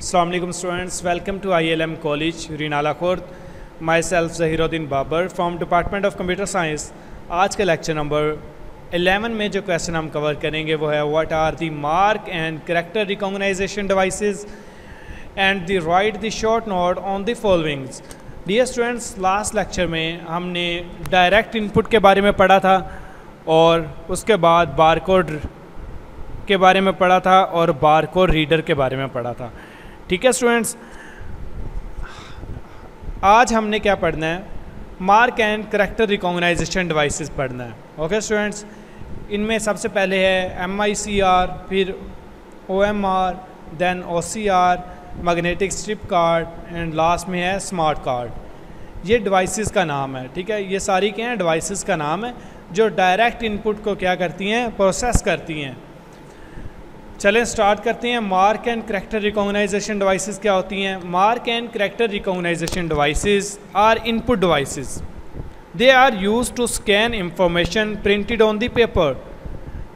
Assalamualaikum students, welcome to ILM College, Rinala Khurd. Myself Zahiruddin Babar from Department of Computer Science. आज के lecture number 11 में जो question हम cover करेंगे वो है what are the mark and character recognition devices and the write the short note on the followings dear students last lecture में हमने डायरेक्ट इनपुट के बारे में पढ़ा था और उसके बाद बारकोड के बारे में पढ़ा था और बारकोड रीडर के बारे में पढ़ा था ठीक है स्टूडेंट्स आज हमने क्या पढ़ना है? Mark and character recognition devices पढ़ना है। ओके स्टूडेंट्स इनमें सबसे पहले है एम आई सी आर फिर O M R then O C R magnetic strip card and last में है स्मार्ट कार्ड ये डिवाइसेस का नाम है, ठीक है? ये सारी क्या हैं? डिवाइसेस का नाम है, जो डायरेक्ट इनपुट को क्या करती हैं? प्रोसेस करती हैं। चलें स्टार्ट करते हैं। Mark and character recognition devices क्या होती हैं? Mark and character recognition devices are input devices they are use to scan information printed on the paper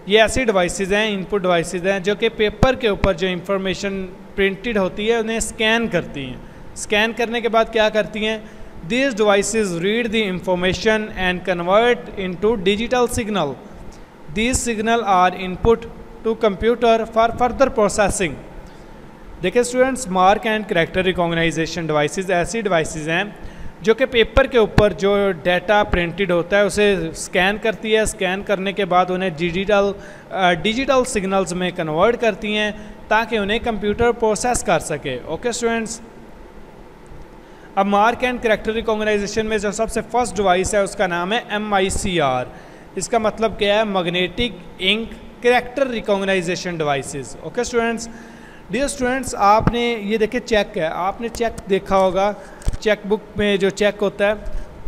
ये ऐसी डिवाइसेस हैं इनपुट डिवाइसेस हैं, जो कि पेपर के ऊपर जो इंफॉर्मेशन प्रिंटेड होती है, उन्हें स्कैन करती हैं। स्कैन करने के बाद क्या करती हैं? This devices read the information and convert into digital signal these signal are input to computer for further processing देखिए students mark and character recognition devices ऐसी डिवाइसेस हैं जो कि पेपर के ऊपर जो डाटा प्रिंटेड होता है, उसे स्कैन करती है। स्कैन करने के बाद उन्हें डिजिटल डिजिटल सिग्नल्स में कन्वर्ट करती हैं ताकि उन्हें कंप्यूटर प्रोसेस कर सके। ओके स्टूडेंट्स अब मार्क एंड करेक्टर रिकॉग्नाइजेशन में जो सबसे फ़र्स्ट डिवाइस है, उसका नाम है आर इसका मतलब क्या है? Magnetic ink character recognition devices okay students dear students आपने ये देखे चेक है। आपने चेक देखा होगा चेक बुक में जो चेक होता है,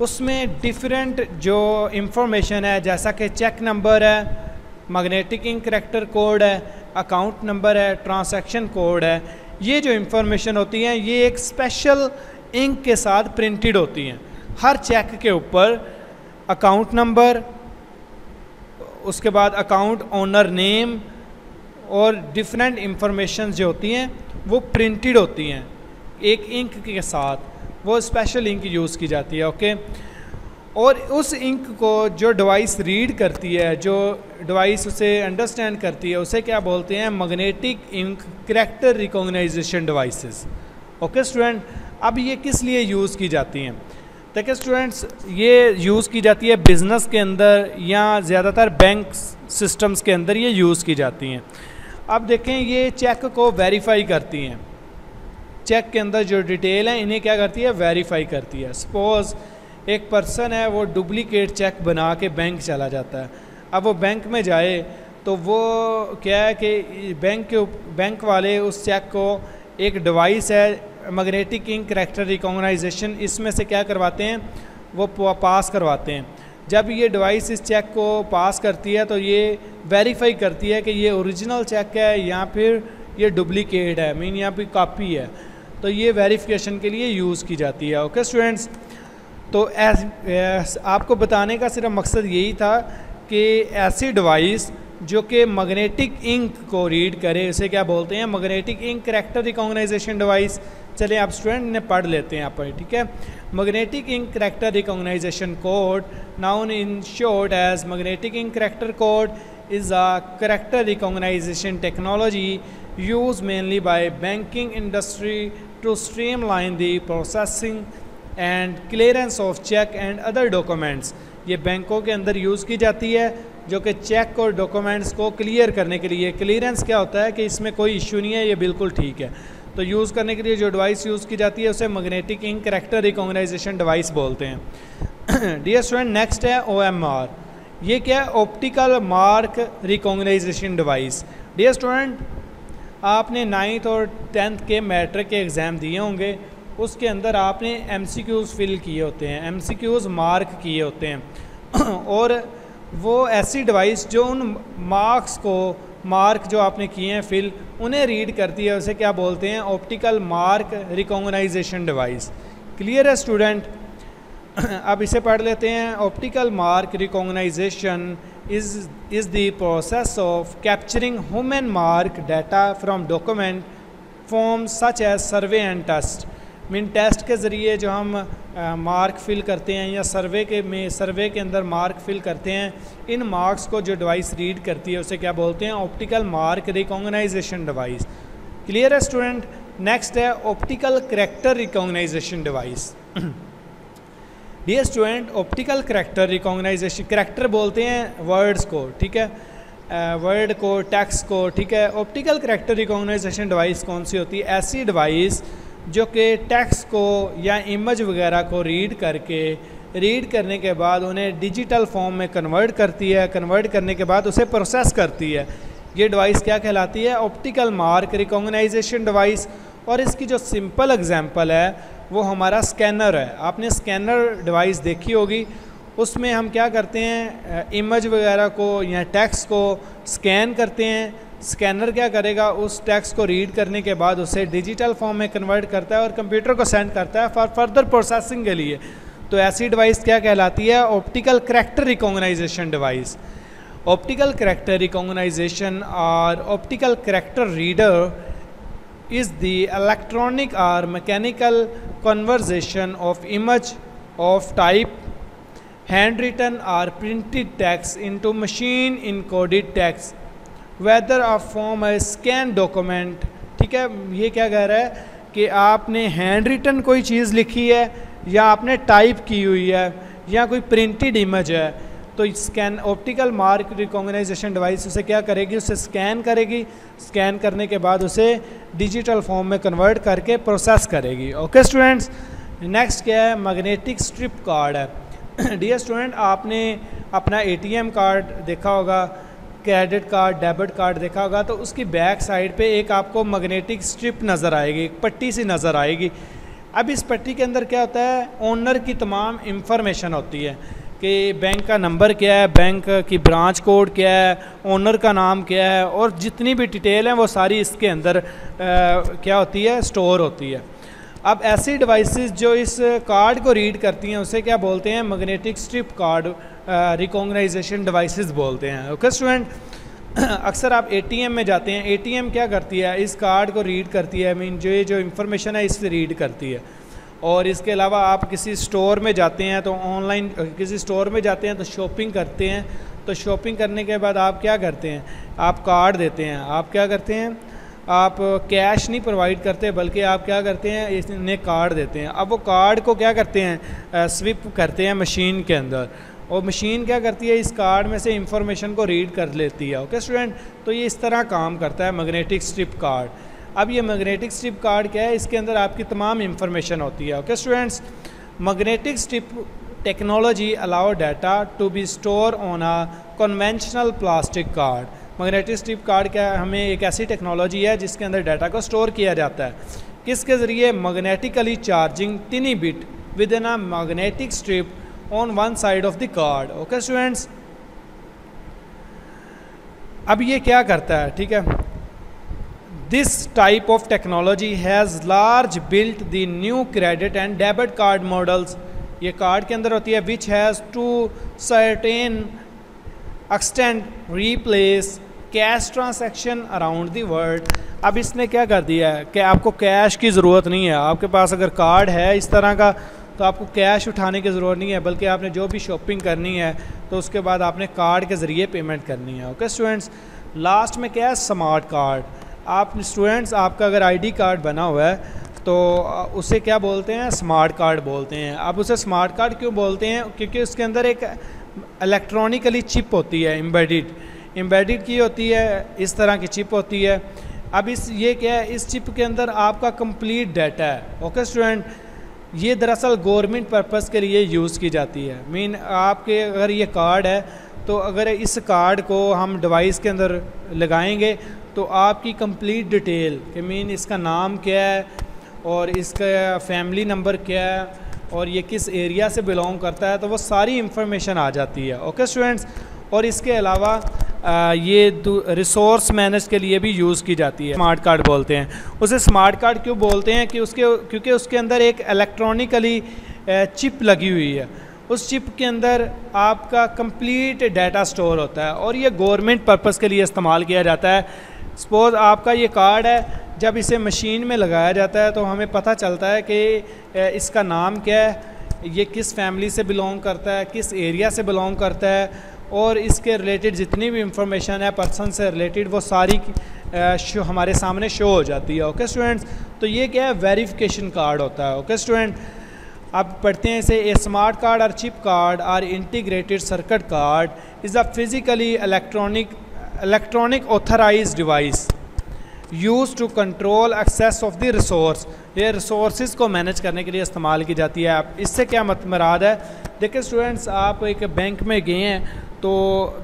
उसमें डिफरेंट जो इंफॉर्मेशन है, जैसा कि चेक नंबर है मैग्नेटिक इंक करेक्टर कोड है अकाउंट नंबर है ट्रांसैक्शन कोड है, ये जो इंफॉर्मेशन होती हैं, ये एक स्पेशल इंक के साथ प्रिंटेड होती हैं। हर चेक के ऊपर अकाउंट नंबर उसके बाद अकाउंट ओनर नेम और डिफरेंट इंफॉर्मेशन जो होती हैं, वो प्रिंटेड होती हैं, एक इंक के साथ, वो स्पेशल इंक यूज़ की जाती है ओके और उस इंक को जो डिवाइस रीड करती है, जो डिवाइस उसे अंडरस्टैंड करती है, उसे क्या बोलते हैं? Magnetic ink character recognition devices okay student अब ये किस लिए यूज़ की जाती हैं? देखिए स्टूडेंट्स ये यूज़ की जाती है बिज़नेस के अंदर या ज़्यादातर बैंक सिस्टम्स के अंदर ये यूज़ की जाती हैं। अब देखें, ये चेक को वेरीफाई करती हैं। चेक के अंदर जो डिटेल है, इन्हें क्या करती है? वेरीफाई करती है। सपोज़ एक पर्सन है, वो डुप्लीकेट चेक बना के बैंक चला जाता है। अब वो बैंक में जाए तो वो क्या है कि बैंक के बैंक वाले उस चेक को एक डिवाइस है मैग्नेटिक इंक करेक्टर रिकॉग्नाइजेशन इसमें से क्या करवाते हैं? वो पास करवाते हैं। जब ये डिवाइस इस चेक को पास करती है तो ये वेरीफाई करती है कि ये ओरिजिनल चेक है या फिर ये डुप्लीकेट है मीन यहाँ पे कापी है। तो ये वेरिफिकेशन के लिए यूज़ की जाती है ओके स्टूडेंट्स तो एस, आपको बताने का सिर्फ़ मकसद यही था कि ऐसी डिवाइस जो कि मैग्नेटिक इंक को रीड करे उसे क्या बोलते हैं? Magnetic ink character recognition device चलिए आप स्टूडेंट ने पढ़ लेते हैं यहाँ पर ठीक है? Magnetic ink character recognition code known in short as magnetic ink character code is a character recognition technology use mainly by banking industry to streamline the processing and clearance of cheque and other documents ये बैंकों के अंदर use की जाती है, जो कि check और डॉक्यूमेंट्स को क्लियर करने के लिए। क्लियरेंस क्या होता है कि इसमें कोई इशू नहीं है, ये बिल्कुल ठीक है। तो यूज़ करने के लिए जो डिवाइस यूज़ की जाती है, उसे magnetic ink character recognition device बोलते हैं। डियर स्टूडेंट नेक्स्ट है ओ ये क्या है? Optical mark recognition device dear student आपने नाइन्थ और टेंथ के मैट्रिक के एग्ज़ाम दिए होंगे। उसके अंदर आपने एम सी क्यूज़ फिल किए होते हैं एम सी क्यूज़ मार्क किए होते हैं। और वो ऐसी डिवाइस जो उन मार्क्स को मार्क जो आपने किए हैं फिल उन्हें रीड करती है। उसे क्या बोलते हैं? Optical mark recognition device clear है स्टूडेंट अब इसे पढ़ लेते हैं। Optical mark recognition is is the process of capturing human mark data from document form such as survey and test mean test के ज़रिए जो हम मार्क फिल करते हैं या सर्वे के में सर्वे के अंदर मार्क फिल करते हैं, इन मार्क्स को जो डिवाइस रीड करती है, उसे क्या बोलते हैं? Optical mark recognition device clear है स्टूडेंट नेक्स्ट है optical character recognition device dear student optical character recognition character बोलते हैं वर्ड्स को, ठीक है? वर्ड को टेक्स को, ठीक है? ऑप्टिकल करेक्टर रिकॉग्नाइजेशन डिवाइस कौन सी होती है? ऐसी डिवाइस जो कि टेक्स को या इमेज वगैरह को रीड करके रीड करने के बाद उन्हें डिजिटल फॉर्म में कन्वर्ट करती है कन्वर्ट करने के बाद उसे प्रोसेस करती है। ये डिवाइस क्या कहलाती है? ऑप्टिकल मार्क रिकॉग्नाइजेशन डिवाइस और इसकी जो सिंपल एग्जांपल है, वो हमारा स्कैनर है। आपने स्कैनर डिवाइस देखी होगी। उसमें हम क्या करते हैं? इमेज वगैरह को या टेक्स को स्कैन करते हैं। स्कैनर क्या करेगा, उस टेक्स्ट को रीड करने के बाद उसे डिजिटल फॉर्म में कन्वर्ट करता है और कंप्यूटर को सेंड करता है फॉर फर्दर प्रोसेसिंग के लिए। तो ऐसी डिवाइस क्या कहलाती है? Optical character recognition device optical character recognition और optical character reader is the electronic और mechanical conversion of image of type hand written और printed text into machine encoded text whether of form है scan document ठीक है? ये क्या कह रहा है कि आपने हैंड रिटन कोई चीज़ लिखी है या आपने टाइप की हुई है या कोई प्रिंटेड इमेज है तो scan optical mark recognition device उसे क्या करेगी? उसे स्कैन करेगी। स्कैन करने के बाद उसे डिजिटल फॉर्म में कन्वर्ट करके प्रोसेस करेगी। ओके स्टूडेंट्स नेक्स्ट क्या है? मैग्नेटिक स्ट्रिप कार्ड है। डियर स्टूडेंट आपने अपना एटीएम कार्ड देखा होगा। क्रेडिट कार्ड डेबिट कार्ड देखा होगा तो उसकी बैक साइड पे एक आपको मैग्नेटिक स्ट्रिप नज़र आएगी एक पट्टी सी नज़र आएगी। अब इस पट्टी के अंदर क्या होता है? ओनर की तमाम इंफॉर्मेशन होती है कि बैंक का नंबर क्या है बैंक की ब्रांच कोड क्या है ओनर का नाम क्या है और जितनी भी डिटेल है वो सारी इसके अंदर आ, क्या होती है? स्टोर होती है। अब ऐसी डिवाइसेस जो इस कार्ड को रीड करती हैं, उसे क्या बोलते हैं? Magnetic strip card recognition devices बोलते हैं। ओके स्टूडेंट अक्सर आप एटीएम में जाते हैं। एटीएम क्या करती है? इस कार्ड को रीड करती है। मीन जो ये, जो इन्फॉर्मेशन है, इससे रीड करती है। और इसके अलावा आप किसी स्टोर में जाते हैं तो ऑनलाइन किसी स्टोर में जाते हैं तो शॉपिंग करते हैं। तो शॉपिंग करने के बाद आप क्या करते हैं? आप कार्ड देते हैं। आप क्या करते हैं? आप कैश नहीं प्रोवाइड करते, बल्कि आप क्या करते हैं इन्हें कार्ड देते हैं। अब वो कार्ड को क्या करते हैं? स्विप करते हैं मशीन के अंदर। और मशीन क्या करती है, इस कार्ड में से इंफॉर्मेशन को रीड कर लेती है। ओके स्टूडेंट तो ये इस तरह काम करता है मैग्नेटिक स्ट्रिप कार्ड अब ये मैग्नेटिक स्ट्रिप कार्ड क्या है, इसके अंदर आपकी तमाम इंफॉर्मेशन होती है। Okay students magnetic strip technology allow data to be store on a conventional plastic card magnetic strip card क्या हमें एक ऐसी टेक्नोलॉजी है जिसके अंदर डाटा को स्टोर किया जाता है। किसके ज़रिए? Magnetically charging tiny bit within a magnetic strip on one side of the card okay students अब ये क्या करता है? ठीक है? This type of technology has large built the new credit and debit card models ये कार्ड के अंदर होती है which has to certain extend replace cash transaction around the world अब इसने क्या कर दिया है कि आपको कैश की ज़रूरत नहीं है। आपके पास अगर कार्ड है इस तरह का तो आपको कैश उठाने की ज़रूरत नहीं है, बल्कि आपने जो भी शॉपिंग करनी है तो उसके बाद आपने कार्ड के ज़रिए पेमेंट करनी है। ओके स्टूडेंट्स लास्ट में क्या है? स्मार्ट कार्ड आप स्टूडेंट्स आपका अगर आईडी कार्ड बना हुआ है तो उसे क्या बोलते हैं? स्मार्ट कार्ड बोलते हैं। अब उसे स्मार्ट कार्ड क्यों बोलते हैं? क्योंकि उसके अंदर एक इलेक्ट्रॉनिकली चिप होती है एम्बेडिड एम्बेडिड की होती है, इस तरह की चिप होती है। अब इस, ये क्या है, इस चिप के अंदर आपका कंप्लीट डाटा है। ओके स्टूडेंट ये दरअसल गवर्नमेंट पर्पज़ के लिए यूज़ की जाती है। मीन आपके अगर ये कार्ड है तो अगर इस कार्ड को हम डिवाइस के अंदर लगाएँगे तो आपकी कंप्लीट डिटेल कि मीन इसका नाम क्या है, और इसका फैमिली नंबर क्या है, और ये किस एरिया से बिलोंग करता है तो वो सारी इंफॉर्मेशन आ जाती है। ओके स्टूडेंट्स और इसके अलावा ये रिसोर्स मैनेज के लिए भी यूज़ की जाती है। स्मार्ट कार्ड बोलते हैं। उसे स्मार्ट कार्ड क्यों बोलते हैं कि उसके, क्योंकि उसके अंदर एक इलेक्ट्रॉनिकली चिप लगी हुई है। उस चिप के अंदर आपका कंप्लीट डाटा स्टोर होता है और ये गवर्नमेंट पर्पज़ के लिए इस्तेमाल किया जाता है। सपोज़ आपका ये कार्ड है, जब इसे मशीन में लगाया जाता है तो हमें पता चलता है कि इसका नाम क्या है, ये किस फैमिली से बिलोंग करता है, किस एरिया से बिलोंग करता है और इसके रिलेटेड जितनी भी इंफॉर्मेशन है पर्सन से रिलेटेड वो सारी शो, हमारे सामने शो हो जाती है ओके स्टूडेंट्स तो ये क्या है? वेरिफिकेशन कार्ड होता है ओके स्टूडेंट आप पढ़ते हैं इसे ए स्मार्ट कार्ड और चिप कार्ड और integrated circuit card is a physically electronic electronic authorise device use to control access of the resource ये रिसोर्स को मैनेज करने के लिए इस्तेमाल की जाती है। आप, इससे क्या मत, मराद है? देखिए स्टूडेंट्स आप एक बैंक में गए हैं तो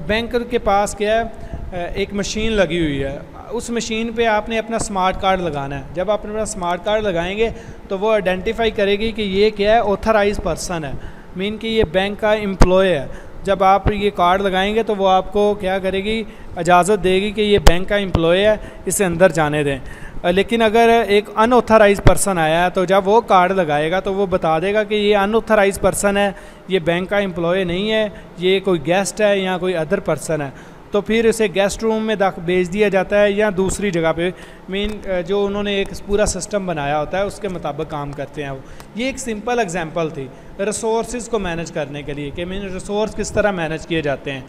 बैंक के पास क्या है एक मशीन लगी हुई है। उस मशीन पे आपने अपना स्मार्ट कार्ड लगाना है। जब आप अपना स्मार्ट कार्ड लगाएँगे तो वो आइडेंटिफाई करेगी कि ये क्या है ऑथराइज पर्सन है। मीन कि ये बैंक का एम्प्लॉय है। जब आप ये कार्ड लगाएँगे तो वो आपको क्या करेगी, इजाज़त देगी कि ये बैंक का एम्प्लॉय है, इसे अंदर जाने दें। लेकिन अगर एक अनऑथराइज पर्सन आया तो जब वो कार्ड लगाएगा तो वो बता देगा कि ये अनऑथराइज पर्सन है, ये बैंक का एम्प्लॉय नहीं है, ये कोई गेस्ट है या कोई अदर पर्सन है। तो फिर इसे गेस्ट रूम में दाख, भेज दिया जाता है या दूसरी जगह पे। मीन जो उन्होंने एक पूरा सिस्टम बनाया होता है, उसके मुताबिक काम करते हैं वो। ये एक सिंपल एग्जांपल थी रिसोर्स को मैनेज करने के लिए, कि मीन रिसोर्स किस तरह मैनेज किए जाते हैं।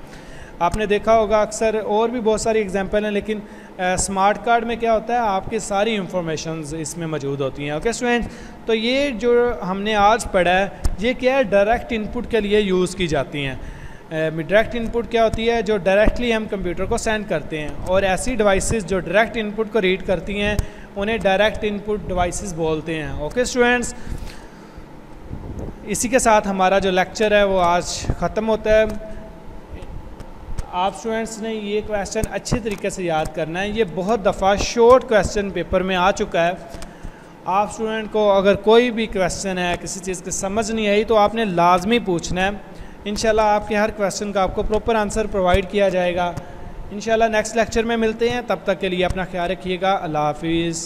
आपने देखा होगा, अक्सर और भी बहुत सारी एग्जांपल हैं, लेकिन स्मार्ट कार्ड में क्या होता है? आपकी सारी इंफॉर्मेशन इसमें मौजूद होती हैं। ओके स्टूडेंट तो ये जो हमने आज पढ़ा है, ये क्या है? डायरेक्ट इनपुट के लिए यूज़ की जाती हैं। डायरेक्ट इनपुट क्या होती है? जो डायरेक्टली हम कंप्यूटर को सेंड करते हैं। और ऐसी डिवाइसेस जो डायरेक्ट इनपुट को रीड करती हैं, उन्हें डायरेक्ट इनपुट डिवाइसेस बोलते हैं। ओके स्टूडेंट्स इसी के साथ हमारा जो लेक्चर है, वो आज ख़त्म होता है। आप स्टूडेंट्स ने ये क्वेश्चन अच्छे तरीके से याद करना है। ये बहुत दफ़ा शॉर्ट क्वेश्चन पेपर में आ चुका है। आप स्टूडेंट को अगर कोई भी क्वेश्चन है, किसी चीज़ की समझ नहीं आई तो आपने लाजमी पूछना है। इन आपके हर क्वेश्चन का आपको प्रॉपर आंसर प्रोवाइड किया जाएगा। इन नेक्स्ट लेक्चर में मिलते हैं। तब तक के लिए अपना ख्याल रखिएगा। अल्लाह हाफिज़।